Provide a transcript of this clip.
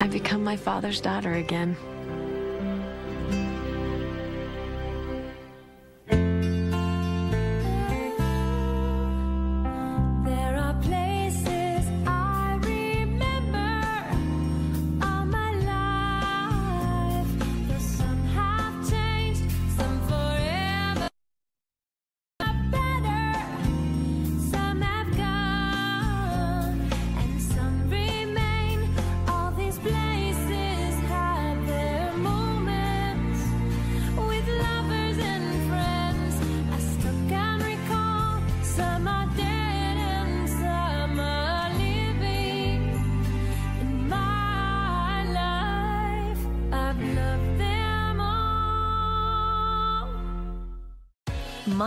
I've become my father's daughter again. My